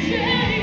Yeah.